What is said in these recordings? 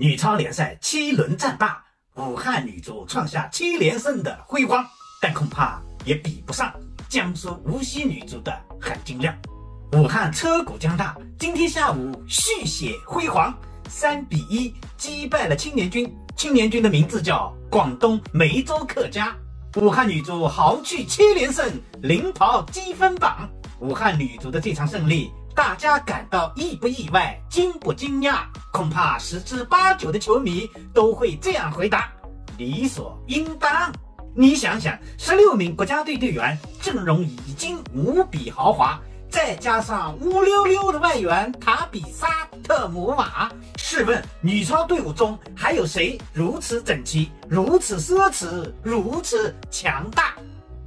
女超联赛七轮战罢，武汉女足创下七连胜的辉煌，但恐怕也比不上江苏无锡女足的含金量。武汉车谷江大今天下午续写辉煌，三比一击败了青年军。青年军的名字叫广东梅州客家。武汉女足豪取七连胜，领跑积分榜。武汉女足的这场胜利。大家感到意不意外、惊不惊讶？恐怕十之八九的球迷都会这样回答：理所应当。你想想，十六名国家队队员阵容已经无比豪华，再加上乌溜溜的外援塔比沙特姆瓦，试问女超队伍中还有谁如此整齐、如此奢侈、如此强大？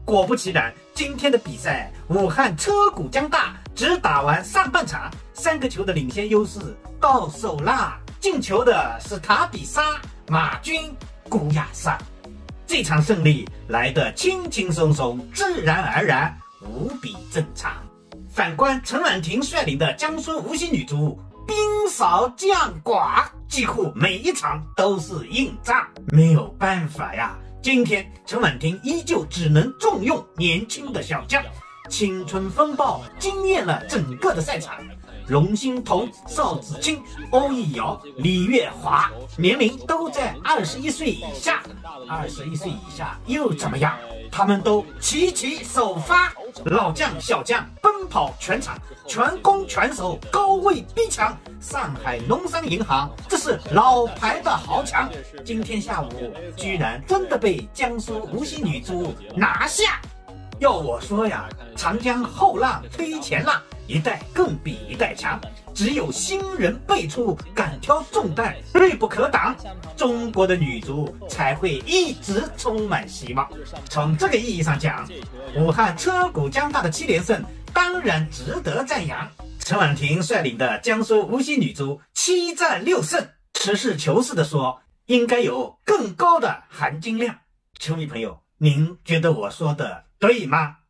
果不其然，今天的比赛，武汉车骨江大。只打完上半场，三个球的领先优势到手啦！进球的是塔比莎、马军、古亚莎，这场胜利来得轻轻松松、自然而然，无比正常。反观陈婉婷率领的江苏无锡女足，兵少将寡，几乎每一场都是硬仗，没有办法呀。今天陈婉婷依旧只能重用年轻的小将。青春风暴惊艳了整个的赛场，龙欣彤、邵子清、欧艺瑶、李月华年龄都在二十一岁以下，二十一岁以下又怎么样？他们都齐齐首发，老将小将奔跑全场，全攻全守，高位逼抢。上海农商银行这是老牌的豪强，今天下午居然真的被江苏无锡女足拿下。要我说呀，长江后浪推前浪，一代更比一代强。只有新人辈出，敢挑重担，锐不可挡，中国的女足才会一直充满希望。从这个意义上讲，武汉车谷江大的七连胜当然值得赞扬。陈婉婷率领的江苏无锡女足七战六胜，实事求是的说，应该有更高的含金量。球迷朋友，您觉得我说的？对吗？